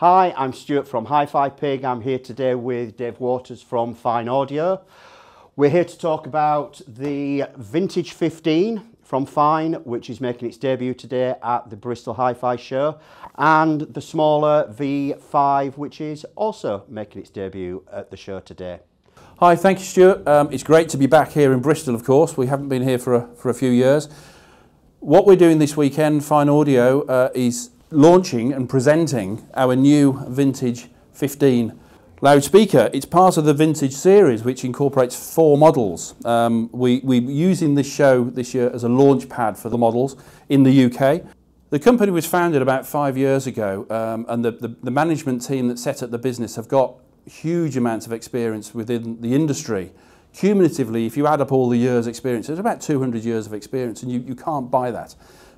Hi, I'm Stuart from Hi-Fi Pig. I'm here today with Dave Waters from Fyne Audio. We're here to talk about the Vintage 15 from Fyne, which is making its debut today at the Bristol Hi-Fi Show, and the smaller V5, which is also making its debut at the show today. Hi, thank you, Stuart. Um, it's great to be back here in Bristol, of course. We haven't been here for a, for a few years. What we're doing this weekend, Fyne Audio, uh, is launching and presenting our new Vintage 15 loudspeaker. It's part of the Vintage series, which incorporates four models. Um, we, we're using this show this year as a launch pad for the models in the UK. The company was founded about five years ago, um, and the, the, the management team that set up the business have got huge amounts of experience within the industry. Cumulatively, if you add up all the years' experience, there's about 200 years of experience, and you, you can't buy that.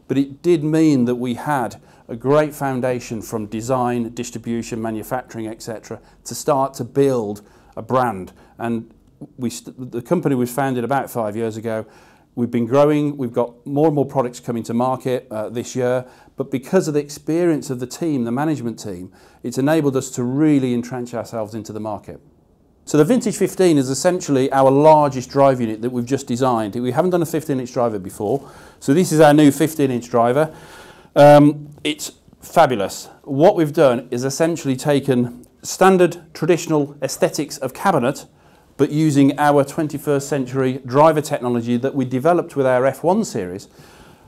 But it did mean that we had a great foundation from design, distribution, manufacturing, etc., to start to build a brand. And we the company was founded about five years ago. We've been growing, we've got more and more products coming to market uh, this year, but because of the experience of the team, the management team, it's enabled us to really entrench ourselves into the market. So the Vintage 15 is essentially our largest drive unit that we've just designed. We haven't done a 15 inch driver before. So this is our new 15 inch driver. Um, it's fabulous. What we've done is essentially taken standard traditional aesthetics of cabinet but using our 21st century driver technology that we developed with our F1 series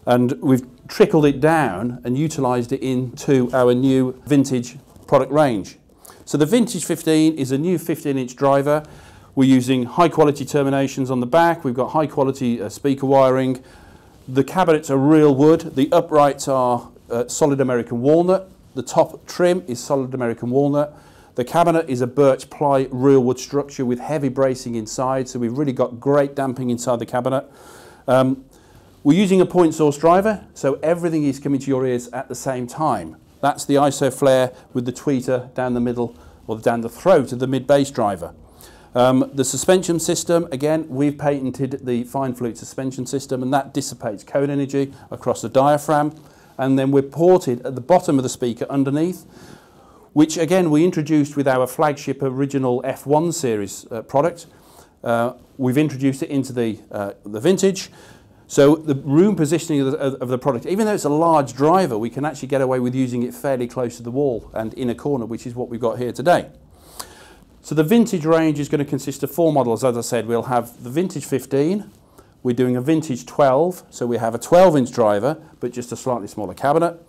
and we've trickled it down and utilised it into our new vintage product range. So the Vintage 15 is a new 15 inch driver. We're using high quality terminations on the back. We've got high quality uh, speaker wiring. The cabinets are real wood. The uprights are uh, solid American walnut. The top trim is solid American walnut. The cabinet is a birch ply real wood structure with heavy bracing inside, so we've really got great damping inside the cabinet. Um, we're using a point source driver, so everything is coming to your ears at the same time. That's the IsoFlare with the tweeter down the middle or down the throat of the mid-bass driver. Um, the suspension system, again, we've patented the FyneFlute suspension system and that dissipates cone energy across the diaphragm. And then we're ported at the bottom of the speaker underneath, which again we introduced with our flagship original F1 series uh, product. Uh, we've introduced it into the, uh, the vintage. So the room positioning of the, of the, product, even though it's a large driver, we can actually get away with using it fairly close to the wall and in a corner, which is what we've got here today. So the vintage range is going to consist of four models. As I said, we'll have the vintage 15, we're doing a vintage 12, so we have a 12 inch driver, but just a slightly smaller cabinet.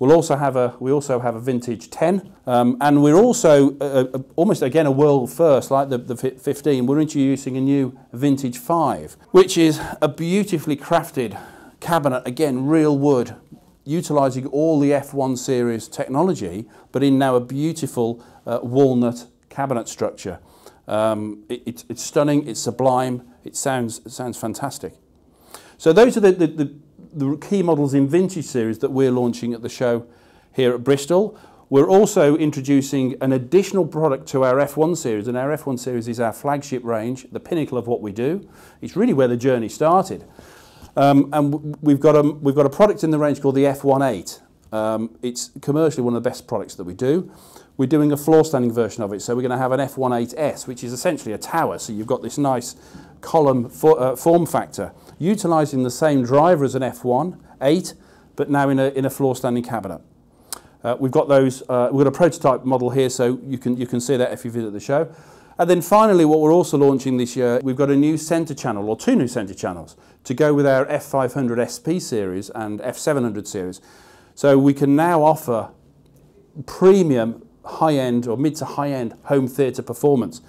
We'll also have a, we also have a vintage 10, um, and we're also uh, uh, almost again a world first, like the, the 15. We're introducing a new vintage 5, which is a beautifully crafted cabinet, again real wood, utilising all the F1 series technology, but in now a beautiful uh, walnut cabinet structure. Um, it, it, it's stunning, it's sublime, it sounds, it sounds fantastic. So those are the, the, the the key models in Vintage series that we're launching at the show here at Bristol. We're also introducing an additional product to our F1 series, and our F1 series is our flagship range, the pinnacle of what we do. It's really where the journey started. Um, and we've got, a, we've got a product in the range called the F18. Um, it's commercially one of the best products that we do. We're doing a floor standing version of it, so we're going to have an F18S, which is essentially a tower. So you've got this nice column for, uh, form factor, utilising the same driver as an F1, 8, but now in a, in a floor standing cabinet. Uh, we've got those, uh, we've got a prototype model here, so you can, you can see that if you visit the show. And then finally, what we're also launching this year, we've got a new centre channel, or two new centre channels, to go with our F500 SP series and F700 series. So we can now offer premium high-end or mid to high-end home theatre performance.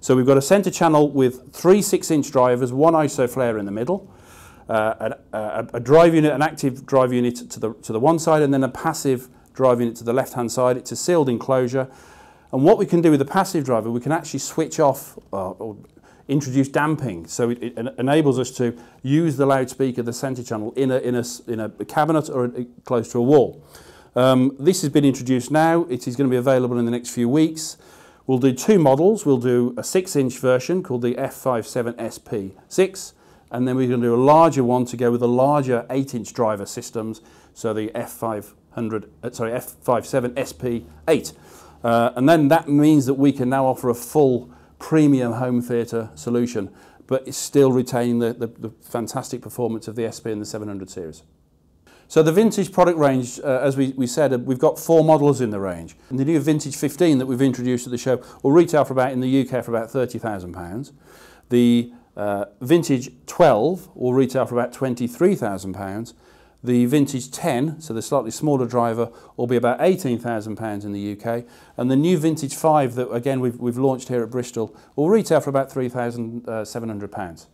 So we've got a centre channel with three six-inch drivers, one IsoFlare in the middle, uh, a, a, a, drive unit, an active drive unit to the, to the one side, and then a passive drive unit to the left-hand side. It's a sealed enclosure. And what we can do with the passive driver, we can actually switch off uh, or introduce damping. So it, it, enables us to use the loudspeaker, the centre channel, in a, in a, in a cabinet or a, close to a wall. Um, this has been introduced now. It is going to be available in the next few weeks. We'll do two models. We'll do a 6-inch version called the F57SP6, and then we're going to do a larger one to go with the larger 8-inch driver systems, so the F500 F500, uh, sorry, F57 SP8. Uh, and then that means that we can now offer a full premium home theatre solution, but it's still retaining the, the, the fantastic performance of the SP and the 700 series. So the vintage product range, uh, as we, we said, uh, we've got four models in the range. And the new vintage 15 that we've introduced at the show will retail for about, in the UK, for about £30,000. The uh, vintage 12 will retail for about £23,000. The vintage 10, so the slightly smaller driver, will be about £18,000 in the UK. And the new vintage 5 that, again, we've, we've launched here at Bristol will retail for about £3,700.